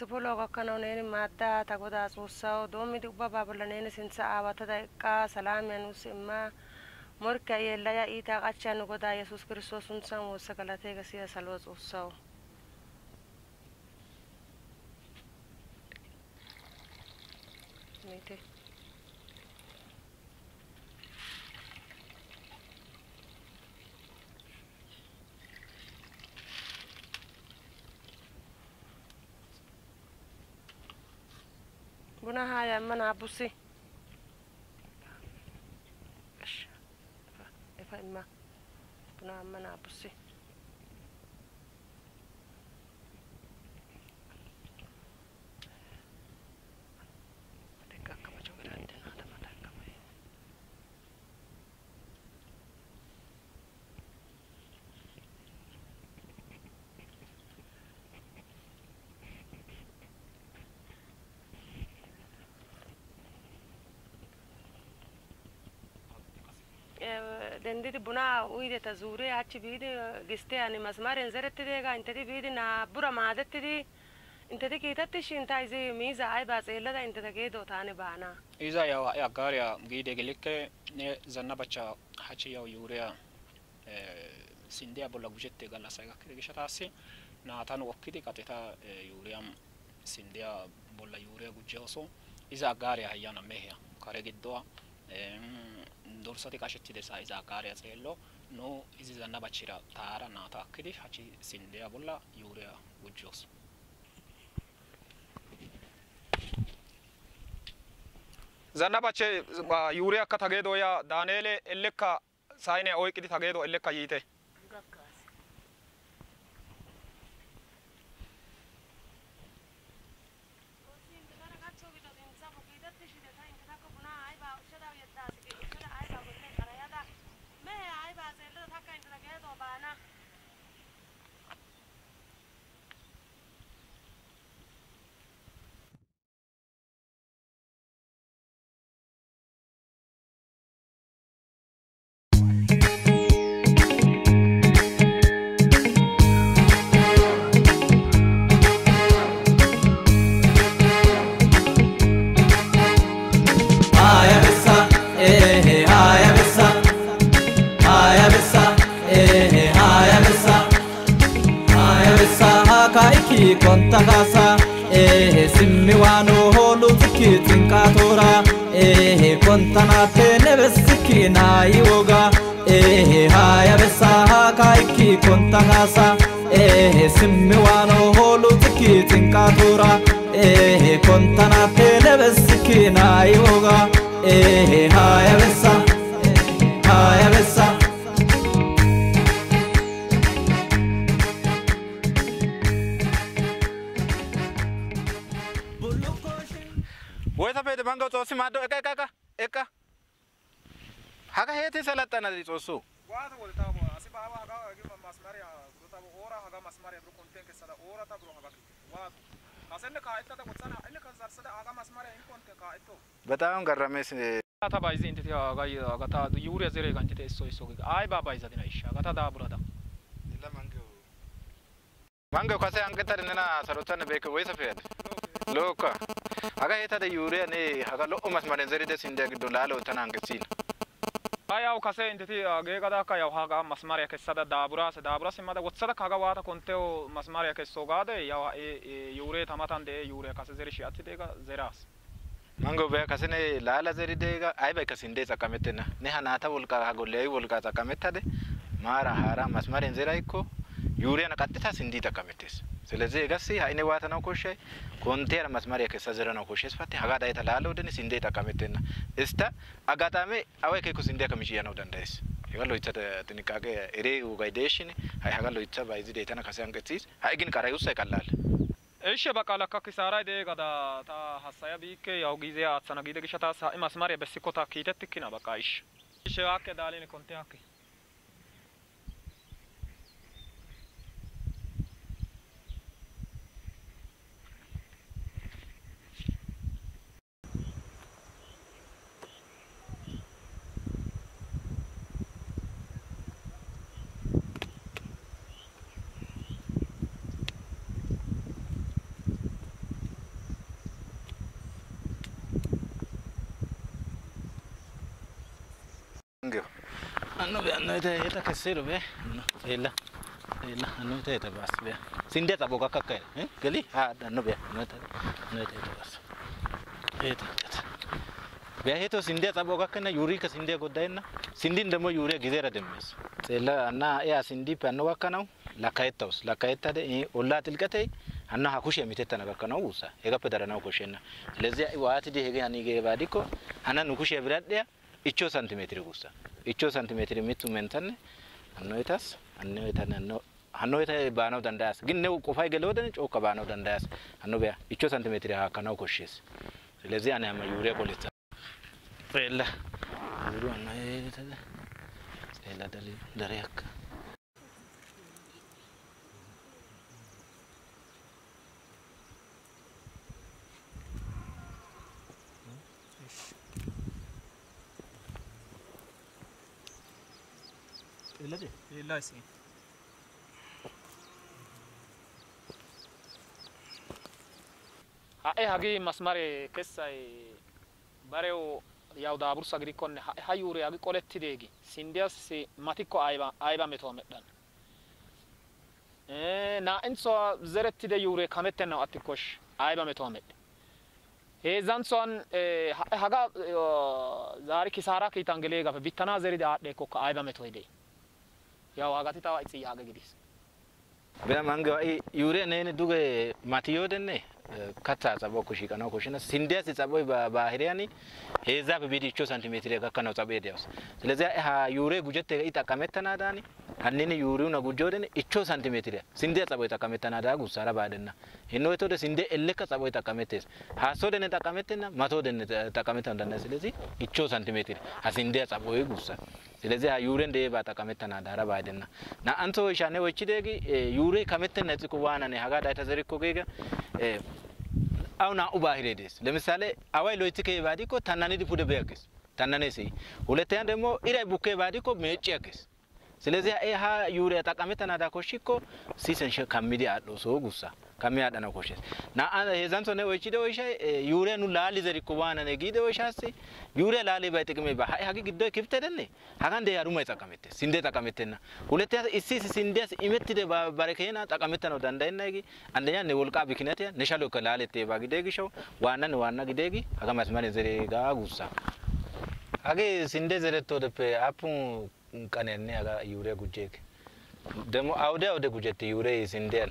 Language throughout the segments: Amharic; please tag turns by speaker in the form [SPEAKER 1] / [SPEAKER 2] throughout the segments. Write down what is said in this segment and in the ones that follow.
[SPEAKER 1] Xoossaa doommiisi poluwa gakkanawu neeni maaddaa ta godaa Xoossawu doommidi ubbabaa bolla neeni sintsa aawatada eqqaa salaamiya nuussi immaa morkkiya yeellaya iitaa qachchiya nu godaa yesuus kiristtoosa sunttan woossa galateega siya saluwa Xoossawu. na ha ya mma na abụsị dendidi buna uyideta zuure achi biidi giste ani masmaren zerettideega inteti biidi naabbura maadettidi inteti kiitettishin ta izi miiza aybaa xeellada inteta geedo taani baana
[SPEAKER 2] iza yaw ha'i aggaariya gelike ne zanna zannabacha hachi yaw yuuriya sindiya bolla gujetti gallasay gakkida gishataassi naatan wokkidi qaxeta yuuriya sindiya bolla yuuriya gujjeoso iza aggaariya hayyana mehiya kare giddoa dorsati qashettidesa iza aggaariya xeello nu izi zannabachira taara naata akkidi hachi sindiya bolla yuuriya gujjoos zannabache yuuriya akka tageedoya daaneele ellekka sayne oyqqidi tageedo ellekka yiite
[SPEAKER 3] ጎንተናቴ ነበስኪና ይወጋ ኤሄ ሃያ በሳ ካይኪ ኮንተናሳ ኤሄ ስምዋኖ ሆሉ ትኪ ጥንቃቱራ ኤሄ ኮንተናቴ ነበስኪና ይወጋ ኤሄ ሃያ በሳ ሃያ በሳ ወይታ
[SPEAKER 4] ፈይደ ማንገው ጾሲ ማዶ እቃ እቃ እቃ eka? Haka heti salatana di tsoso
[SPEAKER 5] waata wole ta bo asiba hawa haka gima masmari kuta bo ora haka masmari bro kontenke sala ora ta bro haka waata kasende ka e itta ta kutsana ile e kan sarsada haka masmari imponte ka itto
[SPEAKER 4] በጣም ገረመስ
[SPEAKER 2] ta bayzi intiti aga aga ta yuri azire ga intiti isso isso ai ba bayza dina isha aga ta da burada illa
[SPEAKER 4] mango. Mango kase angeta nena sarotana beke wesa fe loka. Haga heetade yuuriya ne haga lo'o masmaren zeride sindiya giddon laalo tana hanqessiina
[SPEAKER 2] ayaw kase intiti geegadaka yaw haga masmariya kessada daaburase daabura simmada wothadaka haga waata konteo masmariya kessogaade yaw ha'i yuure tamatan de'e yuuriya kase zerishi attideega zeraas
[SPEAKER 4] mango beya kase ne laala zerideega aybaykka sindee xaqamettenna ne ha naata wolqaa ha golleyawi wolqaa xaqamettade maara haara masmaren zeraykko yuuriyana qaxxita sindii xaqamettees ስለዚህ ኤጋሲ ሀይኔ ዋተናው ኮሸ ኮንቴር መስመር የከሳ ዘረናው ኮሸስ ፈቴ ሀጋ ዳይታ ላለው ደን ሲንዴ ጠቀሜቴና እስተ አጋጣሚ አወይ ከኩ ሲንዴ ከሚሽያ ነው ደንዳይስ። ይጋሎ ይተ ጥንቃቄ ኤሬ ውጋይዴሽን ሀይ ሀጋሎ ይተ ባይዚ ዴተና ከሳ አንቀጽስ ሀይ ግን ቀራይ ውስጥ ይቀላል
[SPEAKER 2] እሺ በቃ ለካ deegada ta hassaya biikke yaw gize aathana giide gishataas ha'i masmariya bessikko ta kiitettikkina baqa ishi ishi hakke daalini konte hakke
[SPEAKER 4] annoɓe annoyta yeta kessero ɓe ella ella annoyta yeta bas ɓe sindeta ɓoga kakkaye geli ha annoɓe annoyta annoyta yeta bas yeta yeta ɓe heto sinde taɓo kakkana yuri ka sinde goddayenna sindin demo yuri gidera demmes sela anna e a sindi pe anno kakkanau lakkayettaus lakkayettade i olla tilqatey anna ha kushe mitettana kakkanau usa hegappe daranau koshenna selezi waatidi hege hanige baadikko anna nu kushe biradheya ichcho santimetri guussa ichcho santimetri mittu mentanne hannoyitas hannoyitan hanno hannoyita baanawu dandayas ግን new qofay gelewodeni cookka baanawu dandayas hanno beya ichcho santimetri haakkanawu koshshees ስለዚህ ane hamma yuuriya qoletha xeella yuuru hanno yeetetede xeella dali xeellade
[SPEAKER 5] Xeellay siin.
[SPEAKER 2] ha'i hagi masmare kessay barew yaw daabursa gidikkonne ha'i ha yuure hagi qolettideegi sindiyassi matikko ayba ayba meto medhan naa'intso zerettide yuure kamettennaw attikkosh ayba meto medhe heezzantsuwan ha'i haga zaari kisaara kiitan geleegafe bittana zeride aadhdheekkokka ayba metoy dee yaw hagati tawa ixi yaage gidis
[SPEAKER 4] Bira mange wa'i yuuriya neeni duge matiyodenne kattaa xaphokko shiiqanawu koshshena sindiyassi xaphoy baahiriyani heezzaappe biidi ichcho santimeetiriya gakkanawu xaphee de'awus ስለዚህ ha yuuree gujette i xaqqamettanaadaani hannini yuuriuna gujjoodeni ichcho santimeetiriya sindiya xaphoy xaqqamettanaadaa guusaara baadenna hinno wetode sindee ellekka xaphoy xaqqamettees haassodenne xaqqamettenna matoodenne xaqqamettana dandaya ስለዚህ ichcho santimeetiri ha sindiya xaphoy ስለዚህ ዩሬ እንደ ባታ ከመተና ዳራ ባይደና ና አንቶ ሻኔ ወችደግ ዩሬ ከመተነ ጽቁ ዋናነ ሀጋ ዳይ ተዘሪኮ ጌጋ አውና ኡባ ሂሬዴስ ለምሳሌ አዋይ ሎይትከ ባዲኮ ታናኔ ፉደ በያክስ ታናኔ ሲ ሁለተኛ ደግሞ ኢራይ ቡኬ ባዲኮ ሜጭ ያክስ ስለዚህ ሀ ዩሬ ጠቀመተና ዳኮሽኮ ሲሰንሸ ከሚዲ አዶ ሶ ጉሳ kammi aadhdhanawu koshshees naa heezzantto ne oychchide oyshay yuuriya nu laali zerikko waanane giide oyshaassi yuuriya laalibay xiqimee ba ha'i hagi giddoy kiftedenne hagan de'iya harumay xaqqamettees sindee xaqqamettenna ሁለተኛ issi issi sindiyas imettide bare keena xaqqamettanawu dandayennaegi አንደኛ ne wolqaa bikinatiya ne shaloykka laaletteebaa gidee gishawu waannanne waanna gideegi haga masmaren zereegaa guussa hagee sindee zerettoodeppe aappun qanenne haga yuuriya gujjeeke ደግሞ awude awude gujette yuuree sindiyan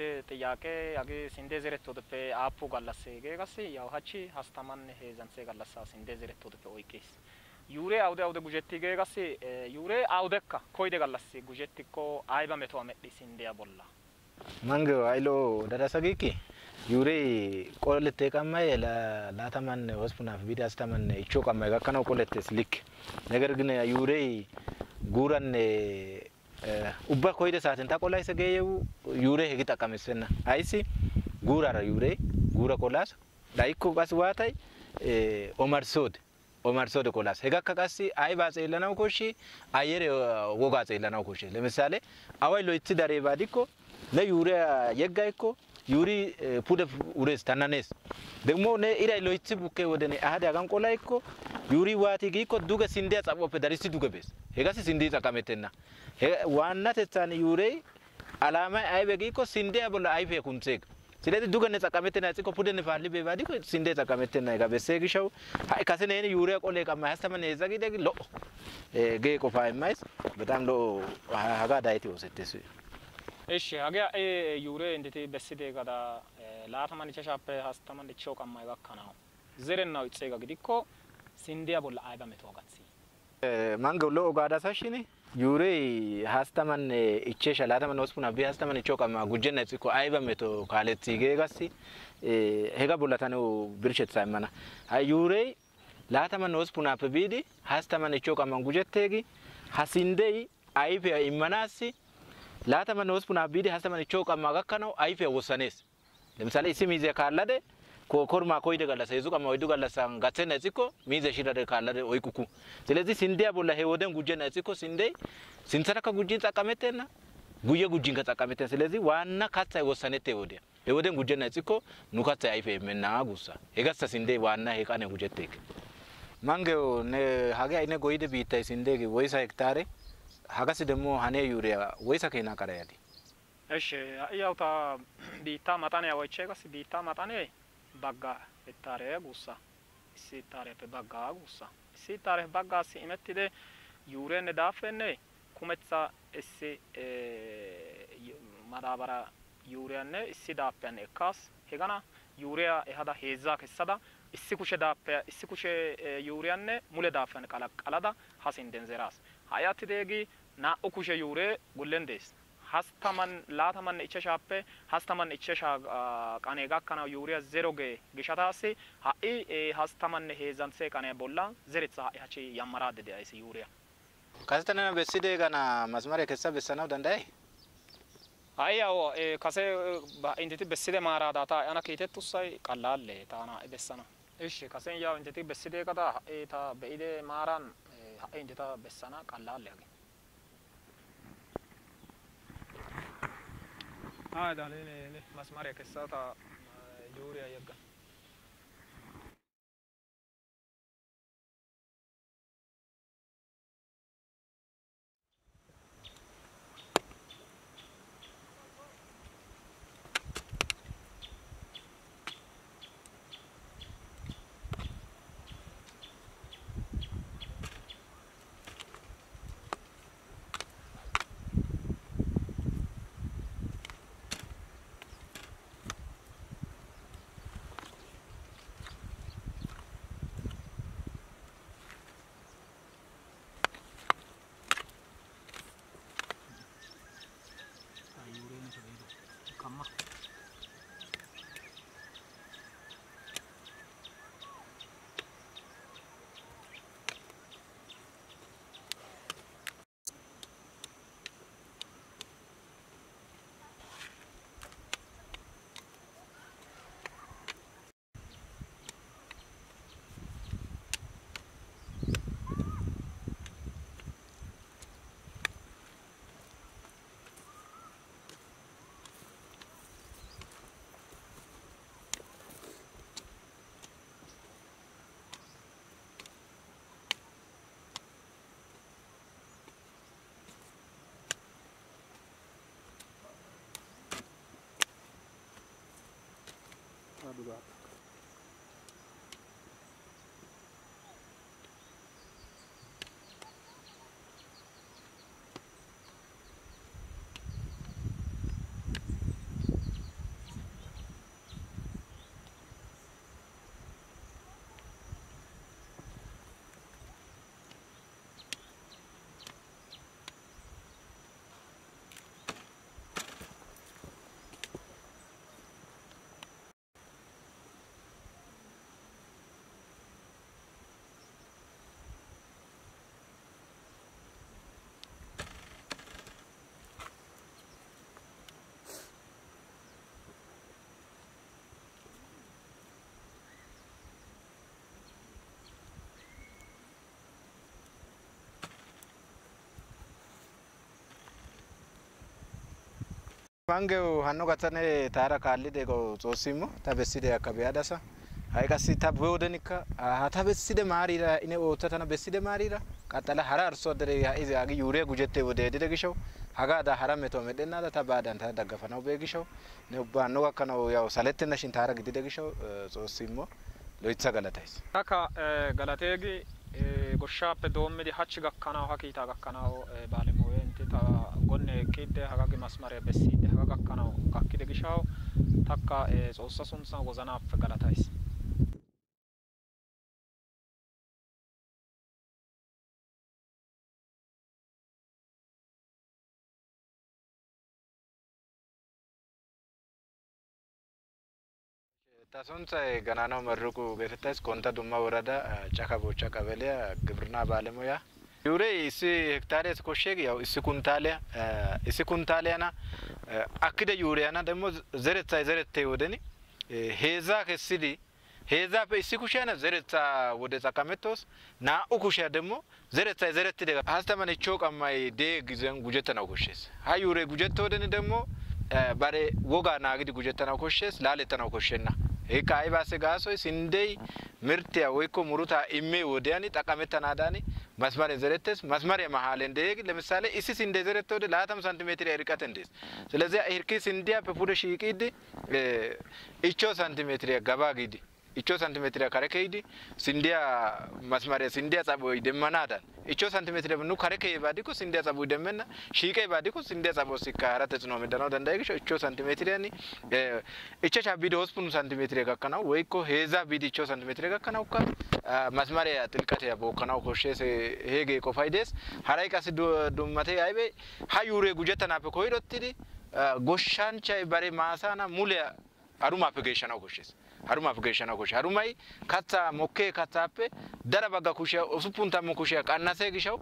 [SPEAKER 2] de ጥያቄ ያጌ ስንዴ ዘረቶደፔ አፑ ጋላሴ ጌጋሲ ያው ሀቺ ሀስተማን ሄዘንሴ ጋላሳ ስንዴ ዘረቶደፔ ኦይቄስ ዩሬ አውደ አውደ ጉጀቲ ጌጋሲ ዩሬ አውደካ ኮይደ ጋላሲ ጉጀቲኮ አይባ ሜቶ አመዲ ስንዴያ ቦላ
[SPEAKER 4] mango aylo dadasagiki yuure qolettee qammaye laatamanne hospunaaf biidi hastamanne ichoo qammaye gakkanawu qolettes likke ነገር ግን yuure guuranne Eh, ubba koyde saatin ta qola isa geeyewu yuuree hegi xaqqamessenna ayisi guurara yuuree guura qolaas dhayikko qas waa ta'e eh, omarsoode omarsoode qolaas hegakka qassi aybaa xeellanawu koshshi ayere wogaa xeellanawu koshshees lemissale away loythi daree baadikko ne yuuriya yeggayikko yuri pudef ures tananes ደግሞ ነ ኢራይ ሎይቺ ቡኬ ወደኔ አሃድ አጋን ቆላ እኮ ዩሪ ዋቲ ጊኮ ዱገ ሲንዴ ጻቦፈ ዳሪሲ ዱገ ቤስ ሄጋሲ ሲንዴ ጻቀመተና ዋና ተታን ዩሬ አላማ አይበ ጊኮ ሲንዴ አቦላ አይፈ ኩምሴግ ስለዚህ ዱገ ነ ጻቀመተና ጽኮ ፑደን ፋሊ በባዲ ኮ ሲንዴ ጻቀመተና ጋ ቤሴ ጊሻው አይ ካሰነ ነ ዩሬ ቆለ ቀማ ያስተመነ የዘጊ ደግ ሎ ጌ ቆፋ የማይስ በጣም ሎ ሀጋ ዳይቲ ወሰደስ
[SPEAKER 2] Ishi, hagaa ee yuure indeti besside gada laataman ichashaappe hastaman ichoo qammay gakkanawu zerennawu ixxiyaga gidikko sinddiya bolla ayba metuwa gathii?
[SPEAKER 4] Mangawu lo'o gaadasashin yuurey hastaman ichesha laataman hospunafi hastaman ichoo qammaa gujjenna ixxikko ayba meto kaalethiigee qassi e, hega bolla taniwu birshethaa immana. Ha yuurey laataman hospunaappe biidi hastaman ichoo qamman gujetteegi ha sinddey laataman hospunaaf biide hastaman ichoo qammaa gakkanawu ayfe wosanees lemsale issi miizee kaallade kormaa koyde gallasa heedzdzu qamma oyddu gallasan gaththenna ixikko miizee shirade kaallade oyquku ስለዚህ ስንዴያ bolla he woden gujenna ixikko ስንዴይ sintharakka gujjin xaqamettenna guye gujjinkka ስለዚህ ዋና kaththay wosanette he wodiya he woden gujenna ixikko nu kaththay ayfe immenna guussa hegassa sindey waanna he qane gujetteek mangeyo ne hage ayne goyide biittay sindeegi woysa hektaare. hagasi ደግሞ ሀኔ ዩሪያ ወይስ ከና ቀረ
[SPEAKER 2] ያዲ እሺ ያውታ ቢታ መጣኔ ወይቼ ቀስ ቢታ መጣኔ ባጋ ኢታሬ ጉሳ issi hektaariyappe baggaa guussa. Issi hektaariyappe baggaassi imettide yuureenne daafeenne kumetsa issi madabara yuuriyanne issi daappiyanne ekkaas. Hegana yuuriya ehada heezzaa kessada issi kushe daappiya issi kushe e, yuuriyanne mule daappiyan qalada ha sinden zeraas. Ha'i attideegi naa''u kushe yuure gullen dees hastaman laatamanne ichchashaappe hastamanne ichchashaa qanee gakkanawu yuuriya zero gee gishataassi ha'i hastamanne heezzantsee qanee bolla zeretha ha'i hachchi yammaraadde de'ays yuuriya
[SPEAKER 4] kaseta nena bessidee gana masmare kessa bessanawu dandaye
[SPEAKER 2] ha'i yaw kase inteti besside maaraadaa taa ana kiitettussay qallaalle taana ha'i bessana ishi kasen yaw inteti bessidee kada ha'i ta be'ide maaran ha'i inteta bessana qallaalle hage Ah, da ne ne ne do.
[SPEAKER 4] Wangewu hanno gathane taara kaallidego Xoossi immoo ta bessidee akka be'adasa. Ha'i qassi ta be'odenikka ha ta besside maariira ine dere ne
[SPEAKER 2] ekkidde hagage masmariya besside haga gakkanawu gakkide gishawu takka Xoossa sunthan wozanappe galatays.
[SPEAKER 4] ta sunthay ገናናው መድረቁ በፍታስ ኮንታ ዱማ ወረዳ ጫካ ቦቻ ቀበሌ ግብርና ባለሙያ ዩሬ እሲ ሄክታሪያስ ኮሼግ ያው እሲ ኩንታሊያ እሲ ኩንታሊያና አክደ ዩሪያና ደግሞ ዘረታ ዘረቴ ወደኒ ሄዛ ከሲዲ ሄዛpe issi kushiyaana zeretha wode xaqamettoos naa''u kushiya demmo zerethay zerettide hastaman ichchoo qammay dee gizen gujettanawu koshshees ha yuuree gujettoodeni demmo bare wogaa naagidi gujettanawu koshshees laalettanawu koshshenna Hekka aybasse gaasoy sindey mirtiya woykko murutaa immee wodiyaan xaqamettanaadaani መስመርን ዘረተስ መስመር የመሀል እንደግ ለምሳሌ እሲ ስንዴ ዘረተ ወደ ለአተም ሳንቲሜትር ርቀት እንዴስ ስለዚህ እርኪ ስንዲያ በፉደ ሺቂድ ኢቾ ሳንቲሜትር ገባ ጊዲ ኢቾ ሳንቲሜትር ከረ ከይዲ ስንዲያ መስመር ስንዲያ ጸቦ ይደመናዳን ኢቾ ሳንቲሜትር ብኑ ከረ ከይ ባዲኩ ስንዲያ ጸቦ ይደመና ሺቀይ ባዲኩ ስንዲያ ጸቦ ሲካራ ተጽኖ ምንደነው ደንዳይግሽ ኢቾ ሳንቲሜትር ያኒ ኢቾ ቻቢዲ ሆስፑን ሳንቲሜትር ገከናው ወይኮ ሄዛ ቢዲ ኢቾ ሳንቲሜትር ገከናው ካ መስመር ጥልቀት ቦከናው ኮሼስ ሄጌ ቆፋይዴስ ሀራይ ቀስ ዱመቴ አይቤ ሀዩሬ ጉጀተናፈ ኮይዶትዲ ጎሻንቻይ በሬ ማሳና ሙለ አሩማፈ ገሸናው ኮሼስ harumaaf geeshshana koshshe harumay kattaa mokkee kattaappe dara bagga kushiya usuppun tammu kushiya qannasee gishawu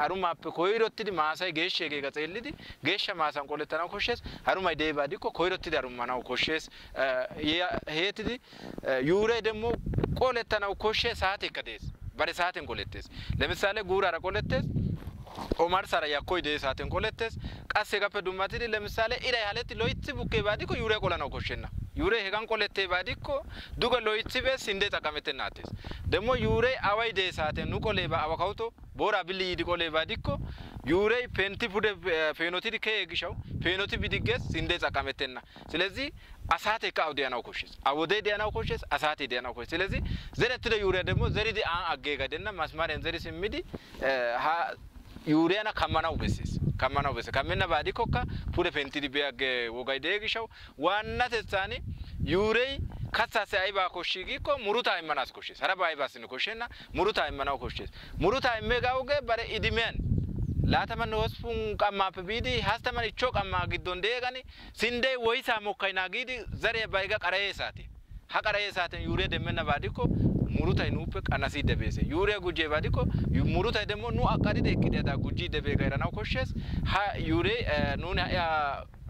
[SPEAKER 4] harumaappe koyrottidi maasay geeshsheegeega xeellidi geeshsha maasan qolettanawu koshshees harumay deebaa dikko koyrottidi harummanawu koshshees heetidi yuurey demmo qolettanawu koshshee saatekka dees bare saaten qolettees ለምሳሌ ጉራራ qolettees omarsara yakkoy dees saaten qolettees qasse hegappe dummatidi ለምሳሌ iray haletti loytti bukkee baadikko yuuree qolanawu koshshenna loytti bees sindee xaqamettenna attees demmo yuuree away dee saaten nu qolee ba awa kawto booraa billi yiidi qolee baadikko yuurey penti pude feenotidi keye gishawu feenoti bidiggees sindee xaqamettenna ስለዚህ አሳቴካ አው ዲያናው ኮሽስ አወዴ ዲያናው ኮሽስ አሳቴ ዲያናው ኮሽስ ስለዚህ ዘረትደ ዩሪያ ደግሞ ዘሪዲ አን አጌጋ ደና ማስማሪያን ዘሪ ስሚዲ ሀ ዩሪያና ከመናው በሲስ kamana obese kamena badikoka pure pentiri beage wogaidegishaw wanatetsani yurei katsase aiba koshigiko muruta imanas koshes araba aiba sin koshena muruta imana koshes muruta imegauge bare idimen laataman hospun qammaappe biidi hastaman ichoo qammaa giddon deegani sindee woysaa mokkaynaa giidi zariya bayga qarayee ha qarayee yuuree demmenna baadikko murutai nuuppe qanasii dabeese yuuriya gujjee baadikko murutai demmoo nu akkadide ikkidiyata gujjii dabeeka eranaw koshshees ha yuuree eh, nuuni ha'iya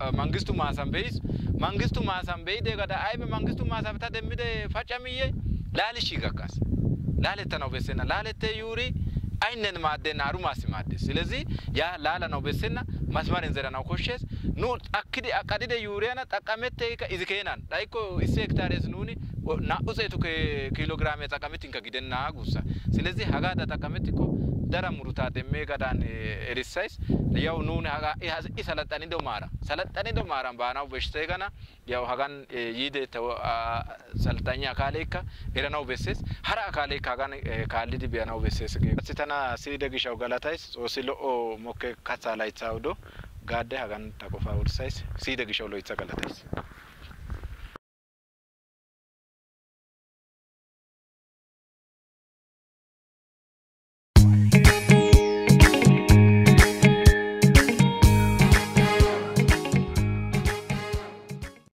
[SPEAKER 4] eh, mangistu maasan be'is. Mangistu maasan be'ide gada aybe mangistu maasafta demmide facamiyye laalishii gakkas laalettanaw bessenna laalettee yuurii አይነን ማደና አሩማስ ማደ ስለዚህ ያ ላላ ነው በስና መስመር እንዘራ ነው ኮሽስ ኑ አክዲ አቀዲደ ዩሪያና ጠቀመተ ኢዝከናን ዳይኮ ኢሴክታሬስ ኑኒ ናኡ ሴቱ ኪሎ ግራም ጠቀመት ከጊደና ጉሳ ስለዚህ ሀጋዳ ጠቀመት ኮ ደረ ሙሩታ ደሜ ገዳን ኤሪሳይስ ያው ኑኒ ሀጋ ኢሰለጠኒ ዶ ማራ ሰለጠኒ ዶ ማራ ባናው በሽተ ገና ያው ሀጋን ይደ ሰልጣኛ ካሌካ ኤረናው በሰስ ሀራ ካሌካ ሀጋን ካልዲ ቢያናው በሰስ ሲተና ሲደ ጊሻው ገላታይስ ጾሲ ሎኦ ሞኬ ካሳ ላይታ ውዶ ጋደ ሀጋን ተቆፋ ውርሳይስ ሲደ ጊሻው ሎይታ ገላታይስ